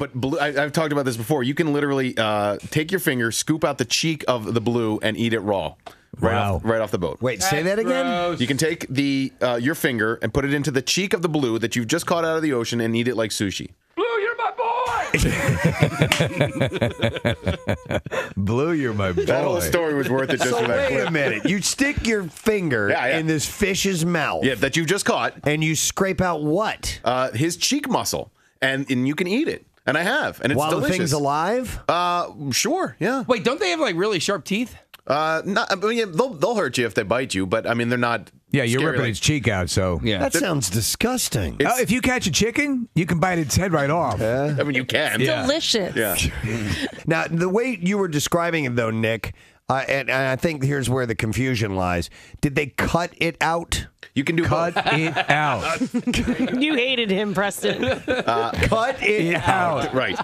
but blue, I, I've talked about this before. You can literally uh, take your finger, scoop out the cheek of the blue, and eat it raw. Right, off, right off the boat. Wait, say that again? You can take the uh, your finger and put it into the cheek of the blue that you've just caught out of the ocean and eat it like sushi. Blue, you're my boy. Blue, you're my boy. That whole story was worth it just So for that wait clip. a minute. You stick your finger Yeah, yeah. in this fish's mouth. Yeah, that you've just caught. And you scrape out what? Uh, his cheek muscle, and and you can eat it, and I have, and it's While the thing's alive? Uh, sure, yeah. Wait, don't they have like really sharp teeth? Uh, not, I mean, they'll they'll hurt you if they bite you, but I mean, they're not. Yeah, you're scary ripping like- its cheek out, so. Yeah. That sounds disgusting. Oh, if you catch a chicken, you can bite its head right off. I mean, you can. Yeah. Delicious. Yeah. Now, the way you were describing it, though, Nick, uh, and, and I think here's where the confusion lies. Did they cut it out? You can do Cut both. it out. You hated him, Preston. Uh, cut it out. Right.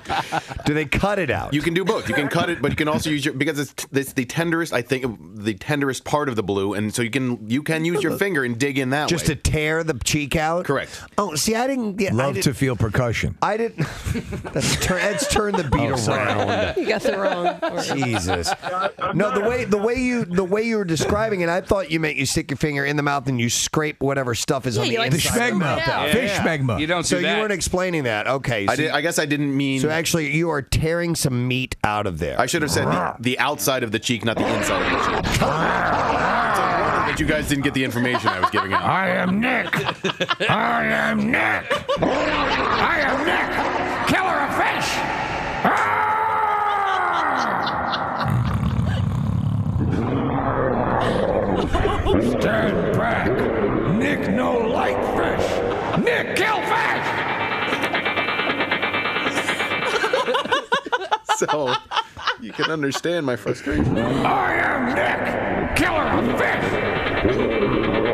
Do they cut it out? You can do both. You can cut it, but you can also use your because it's it's the tenderest. I think the tenderest part of the blue, and so you can you can use your finger and dig in that just way. to tear the cheek out? Correct. Oh, see, I didn't get. I Love didn't, to feel percussion. I didn't. That's turn. That's turn the beat Oh, around. You got the wrong word. Jesus. No, the way the way you the way you were describing it, I thought you meant you stick your finger in the mouth and you scrape whatever stuff is Yeah, on the you like The inside. Scoop it schmegma. out. Fish Yeah. schmegma. You don't So do you that. weren't explaining that. Okay. I did. I guess I didn't mean. so actually, you are tearing some meat out of there. I should have said the, the outside of the cheek, not the inside of the cheek. It's a wonder that you guys didn't get the information I was giving out. I am Nick. I am Nick. I am Nick, killer of fish. Ah! Stand back. No like fish. Nick kill fish. So you can understand my frustration. I am Nick, killer of fish.